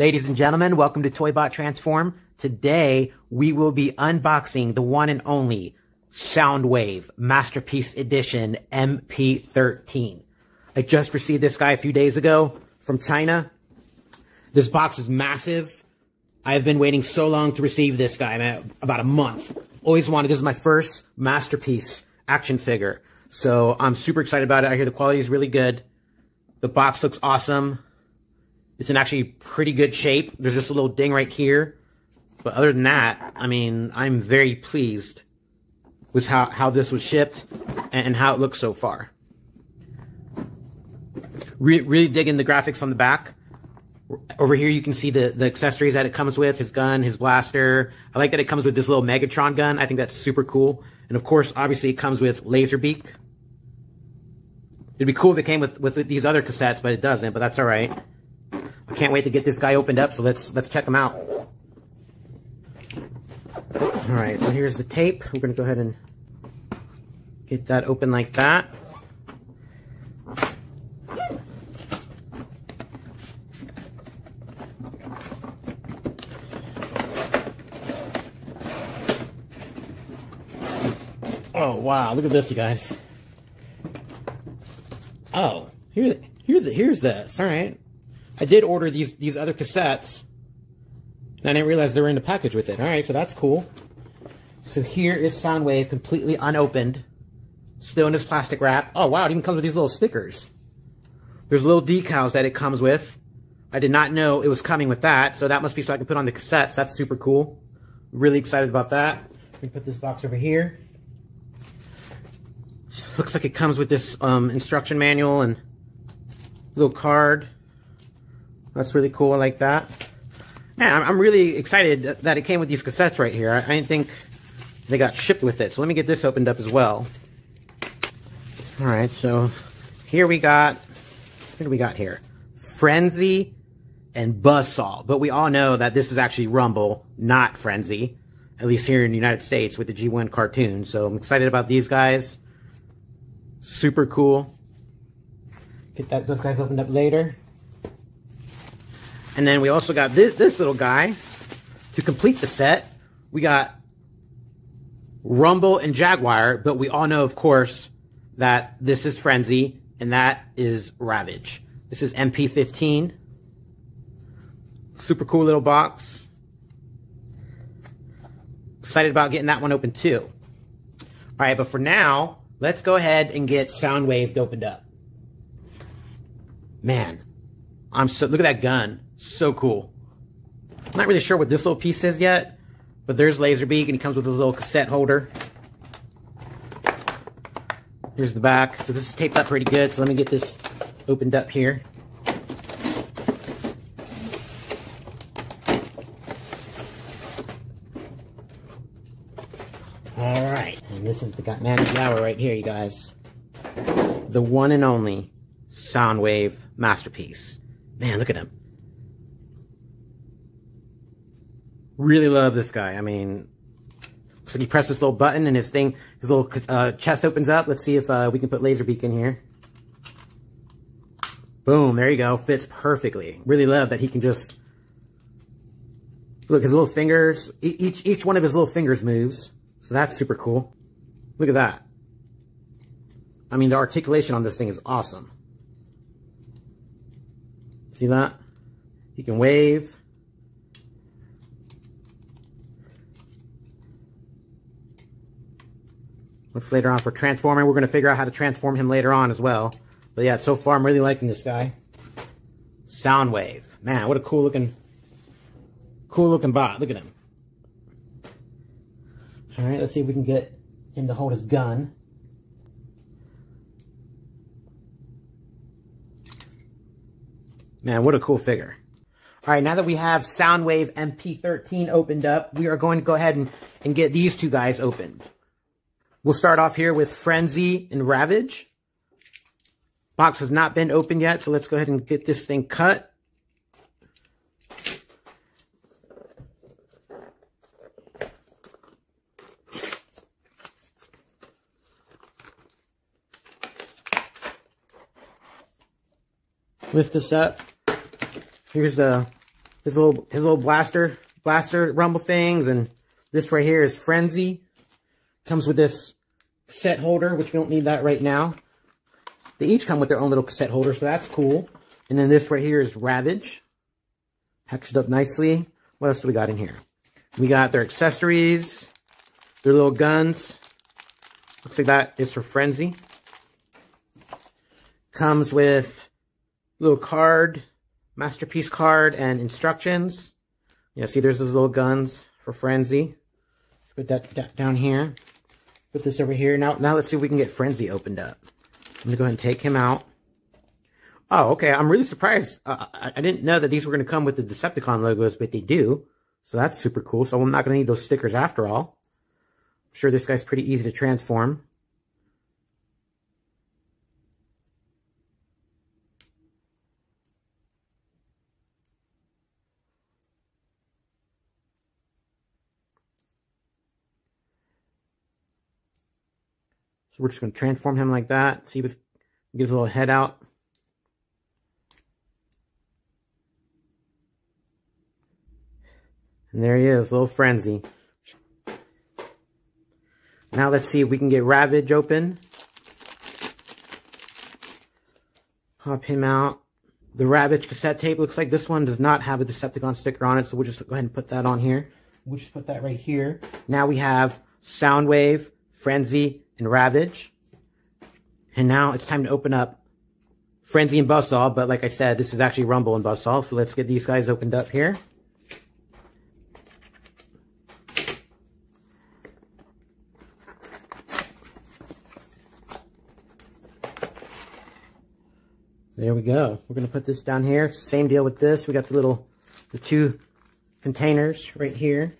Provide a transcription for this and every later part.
Ladies and gentlemen, welcome to Toybot Transform. Today, we will be unboxing the one and only Soundwave Masterpiece Edition MP13. I just received this guy a few days ago from China. This box is massive. I've been waiting so long to receive this guy, man, about a month. Always wanted, this is my first Masterpiece action figure. So I'm super excited about it. I hear the quality is really good. The box looks awesome. It's in actually pretty good shape. There's just a little ding right here. But other than that, I mean, I'm very pleased with how, how this was shipped and how it looks so far. Re really digging the graphics on the back. Over here, you can see the, the accessories that it comes with, his gun, his blaster. I like that it comes with this little Megatron gun. I think that's super cool. And of course, obviously, it comes with Laserbeak. It'd be cool if it came with, with these other cassettes, but it doesn't, but that's all right. I can't wait to get this guy opened up, so let's let's check him out. All right, so here's the tape. We're to go ahead and get that open like that. Oh, wow, look at this, you guys. Oh, here, here, here's this. All right. I did order these these other cassettes. And I didn't realize they were in the package with it. All right, so that's cool. So here is Soundwave completely unopened. Still in this plastic wrap. Oh, wow, it even comes with these little stickers. There's little decals that it comes with. I did not know it was coming with that, so that must be so I can put on the cassettes. That's super cool. Really excited about that. Let me put this box over here. Looks like it comes with this um, instruction manual and little card. That's really cool. I like that. Man, I'm really excited that it came with these cassettes right here. I didn't think they got shipped with it. So let me get this opened up as well. All right, so here we got, what do we got here? Frenzy and Buzzsaw. But we all know that this is actually Rumble, not Frenzy. At least here in the United States with the G1 cartoon. So I'm excited about these guys. Super cool. Get that those guys opened up later. And then we also got this, this little guy. To complete the set, we got Rumble and Jaguar, but we all know, of course, that this is Frenzy and that is Ravage. This is MP15. Super cool little box. Excited about getting that one open too. All right, but for now, let's go ahead and get Soundwave opened up. Man, I'm so, look at that gun. So cool. I'm not really sure what this little piece is yet, but there's Laserbeak, and he comes with his little cassette holder. Here's the back. So this is taped up pretty good, so let me get this opened up here. Alright, and this is the the hour right here, you guys. The one and only Soundwave Masterpiece. Man, look at him. Really love this guy. I mean, so you press this little button and his thing, his little uh, chest opens up. Let's see if uh, we can put Laserbeak in here. Boom, there you go. Fits perfectly. Really love that he can just... Look, his little fingers, each, each one of his little fingers moves. So that's super cool. Look at that. I mean, the articulation on this thing is awesome. See that? He can wave. Let's later on for transforming. We're going to figure out how to transform him later on as well. But yeah, so far I'm really liking this guy. Soundwave. Man, what a cool looking, cool looking bot. Look at him. All right, let's see if we can get him to hold his gun. Man, what a cool figure. All right, now that we have Soundwave MP13 opened up, we are going to go ahead and, and get these two guys opened. We'll start off here with Frenzy and Ravage. Box has not been opened yet, so let's go ahead and get this thing cut. Lift this up. Here's the his little his little blaster blaster rumble things, and this right here is Frenzy. Comes with this cassette holder, which we don't need that right now. They each come with their own little cassette holder, so that's cool. And then this right here is Ravage. Packaged up nicely. What else do we got in here? We got their accessories, their little guns. Looks like that is for Frenzy. Comes with little card, masterpiece card, and instructions. Yeah, see, there's those little guns for Frenzy. Put that, that down here. Put this over here. Now, now let's see if we can get Frenzy opened up. I'm going to go ahead and take him out. Oh, okay. I'm really surprised. Uh, I, I, didn't know that these were going to come with the Decepticon logos, but they do. So that's super cool. So I'm not going to need those stickers after all. I'm sure this guy's pretty easy to transform. So we're just going to transform him like that. See if he gives a little head out. And there he is, little frenzy. Now let's see if we can get Ravage open. Pop him out. The Ravage cassette tape looks like this one does not have a Decepticon sticker on it, so we'll just go ahead and put that on here. We'll just put that right here. Now we have Soundwave, Frenzy, and Ravage. And now it's time to open up Frenzy and Buzzsaw, but like I said, this is actually Rumble and Buzzsaw, so let's get these guys opened up here. There we go. We're going to put this down here. Same deal with this. We got the little, the two containers right here.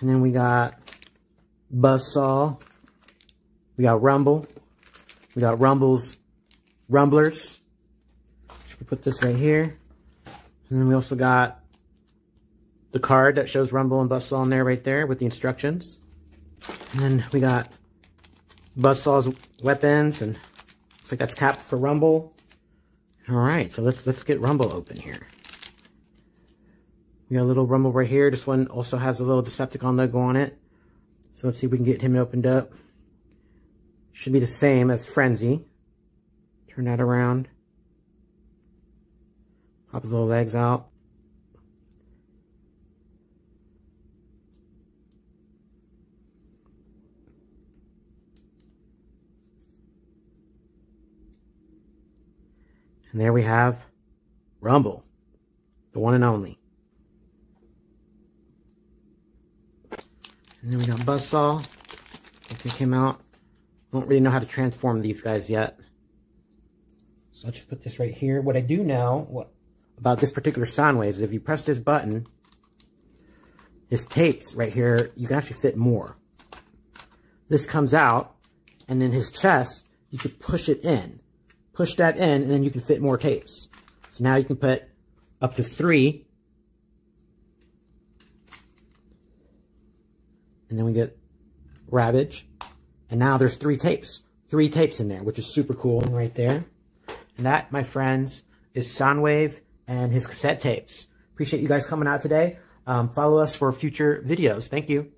And then we got Buzzsaw. We got Rumble. We got Rumble's Rumblers. Should we put this right here? And then we also got the card that shows Rumble and Buzzsaw on there right there with the instructions. And then we got Buzzsaw's weapons and looks like that's capped for Rumble. All right, so let's let's get Rumble open here. We got a little Rumble right here. This one also has a little Decepticon logo on it. So let's see if we can get him opened up. Should be the same as Frenzy. Turn that around. Pop his little legs out. And there we have Rumble, the one and only. And then we got Buzzsaw. Take him out. Don't really know how to transform these guys yet. So I'll just put this right here. What I do know what, about this particular Soundwave is if you press this button, his tapes right here, you can actually fit more. This comes out, and in his chest, you could push it in push that in, and then you can fit more tapes. So now you can put up to three. And then we get Ravage. And now there's three tapes. Three tapes in there, which is super cool right there. And that, my friends, is Soundwave and his cassette tapes. Appreciate you guys coming out today. Um, follow us for future videos. Thank you.